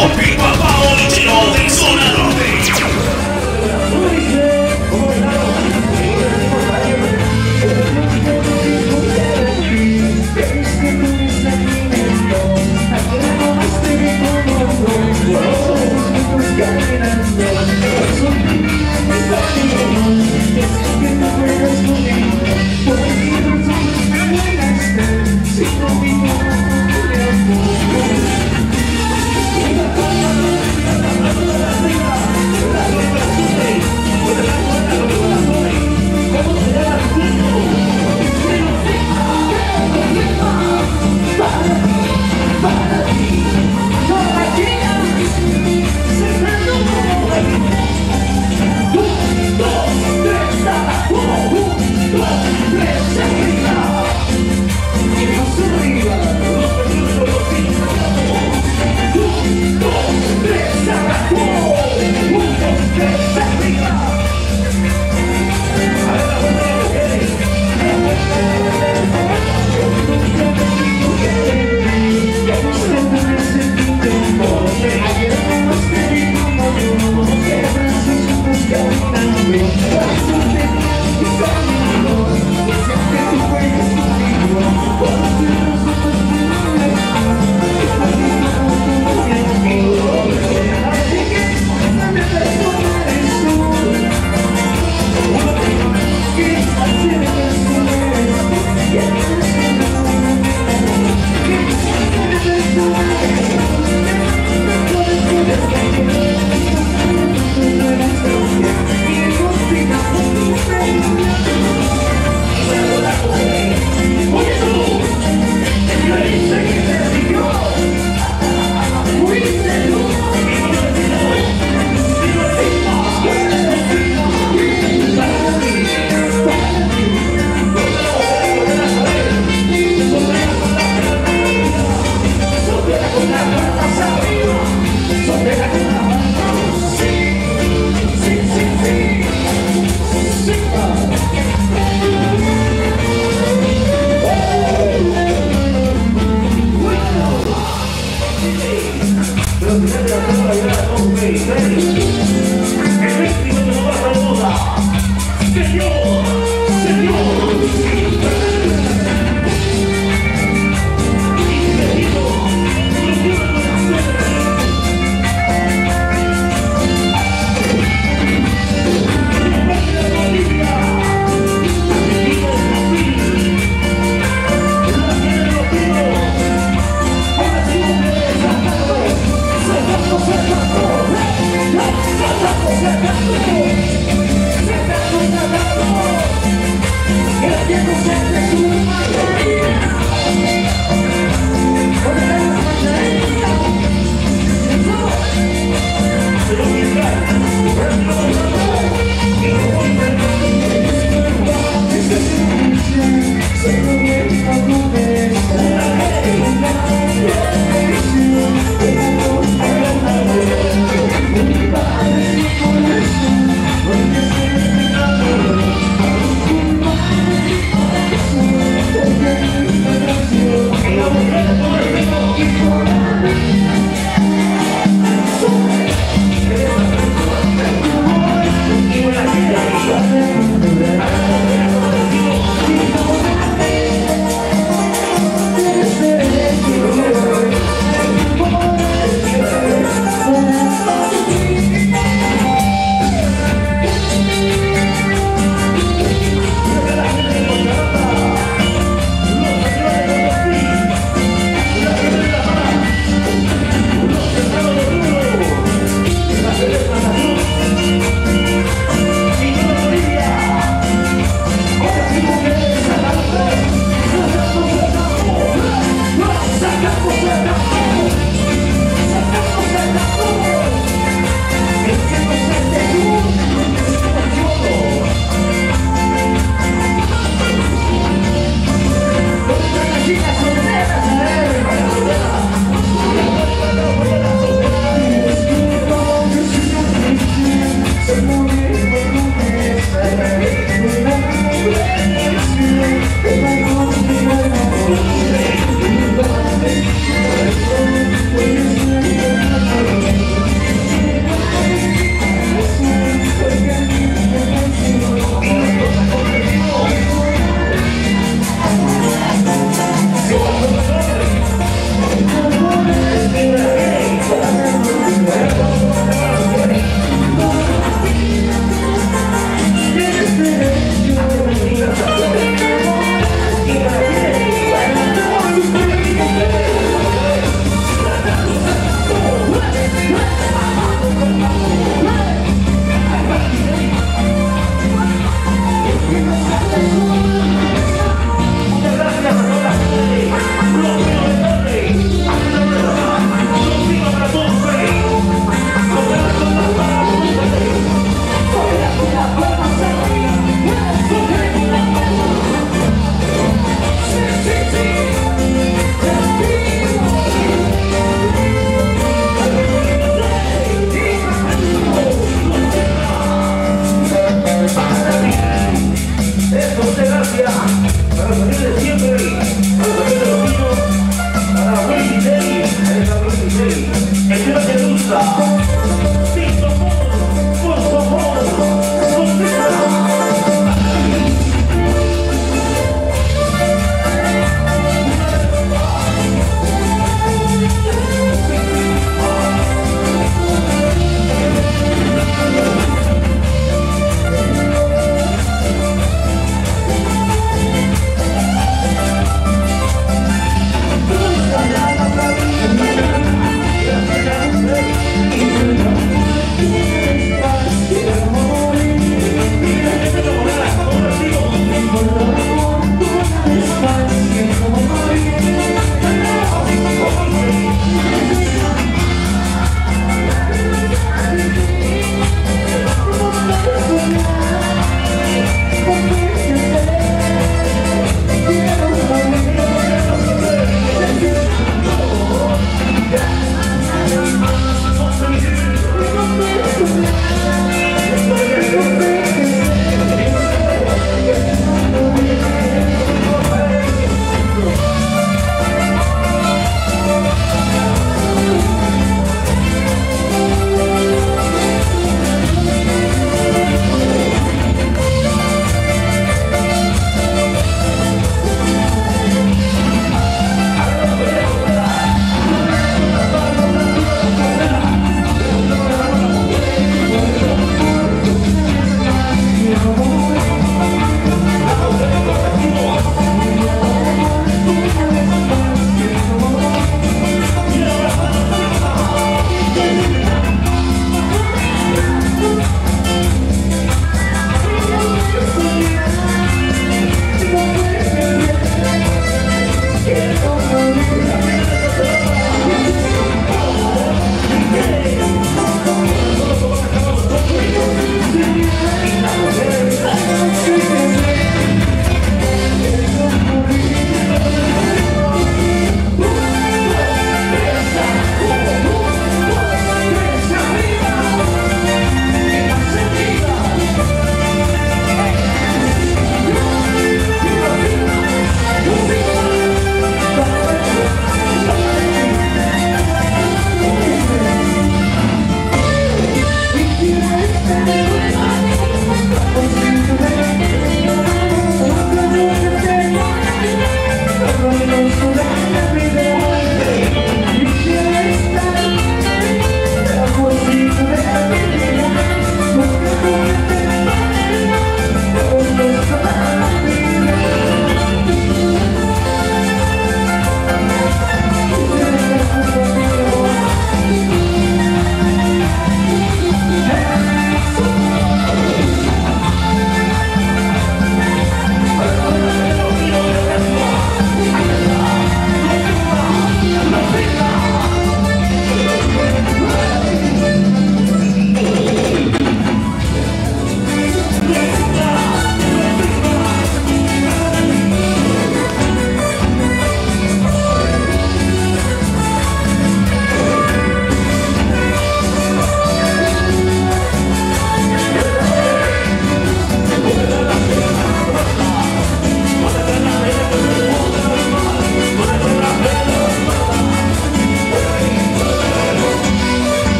el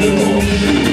Tiempo.